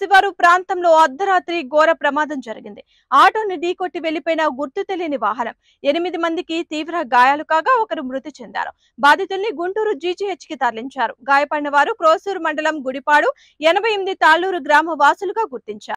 శివారు ప్రాంతంలో అర్ధరాత్రి ఘోర ప్రమాదం జరిగింది. ఆటోను ఢీకొట్టి వెళ్ళిపోయిన గుర్తు తెలియని వాహనం. ఎనిమిది మందికి తీవ్ర గాయాలు కాగా ఒకరు మృతి చెందారు. బాధితుల్ని గుంటూరు జీజీహెచ్కి తరలించారు. గాయపడిన వారు క్రోసూరు మండలం గుడిపాడు ఎనభై ఎనిమిది తాళ్ళూరు గ్రామ వాసులుగా గుర్తించారు.